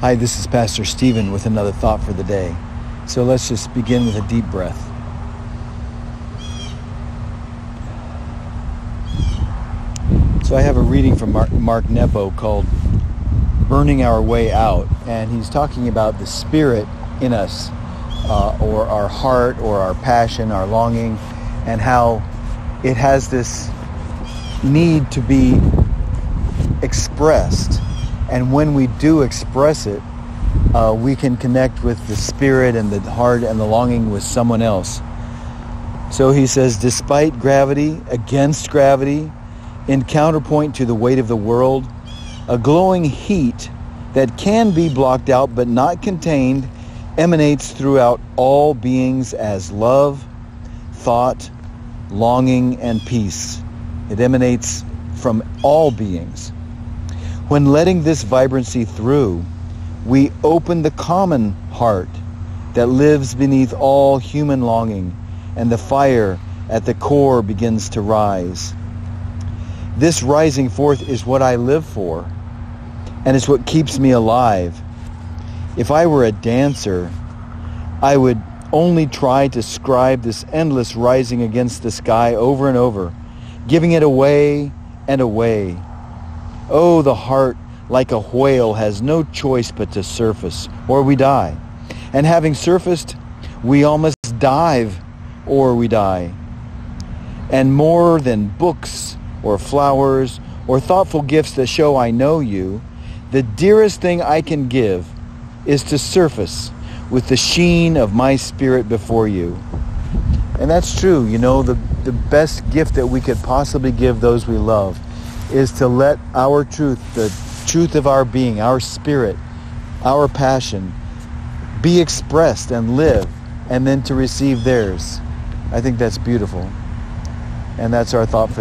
Hi, this is Pastor Stephen with another thought for the day. So let's just begin with a deep breath. So I have a reading from Mark, Mark Nepo called Burning Our Way Out, and he's talking about the spirit in us, uh, or our heart, or our passion, our longing, and how it has this need to be expressed. And when we do express it, uh, we can connect with the spirit and the heart and the longing with someone else. So he says, despite gravity, against gravity, in counterpoint to the weight of the world, a glowing heat that can be blocked out but not contained emanates throughout all beings as love, thought, longing, and peace. It emanates from all beings. When letting this vibrancy through, we open the common heart that lives beneath all human longing, and the fire at the core begins to rise. This rising forth is what I live for, and it's what keeps me alive. If I were a dancer, I would only try to scribe this endless rising against the sky over and over, giving it away and away. Oh, the heart, like a whale, has no choice but to surface, or we die. And having surfaced, we almost dive, or we die. And more than books or flowers or thoughtful gifts that show I know you, the dearest thing I can give is to surface with the sheen of my spirit before you. And that's true. You know, the, the best gift that we could possibly give those we love is to let our truth, the truth of our being, our spirit, our passion, be expressed and live, and then to receive theirs. I think that's beautiful. And that's our thought for